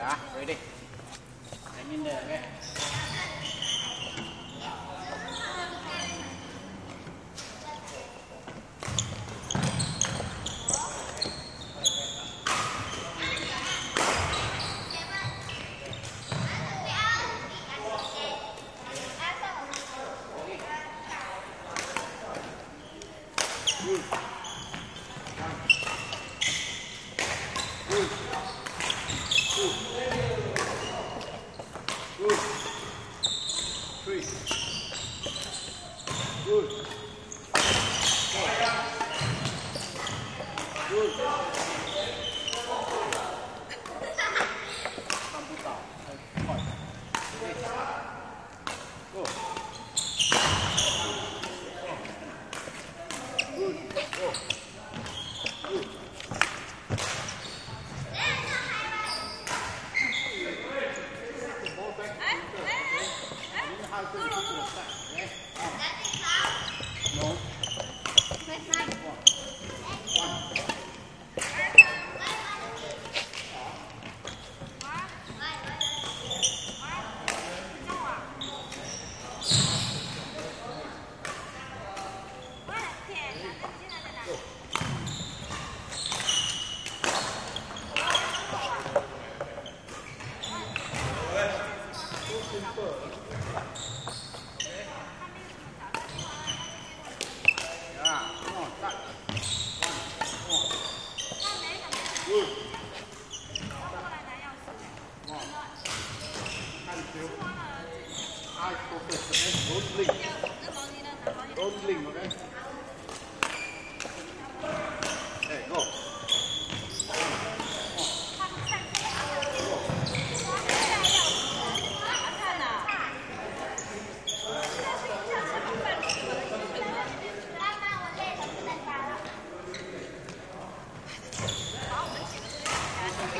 Yeah, ready. I mean, uh,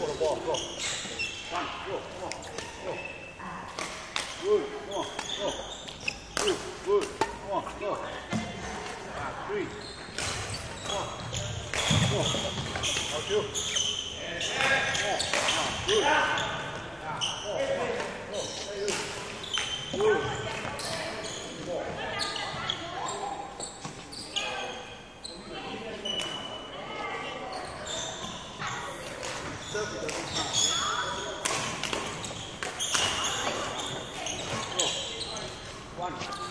Go, go, go. One.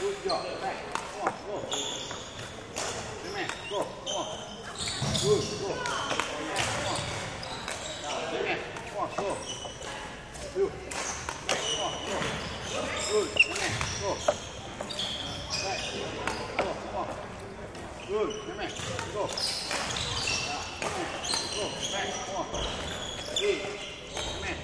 Good, come on, go. Yeah, come on, go. Back, come on. Three, come on.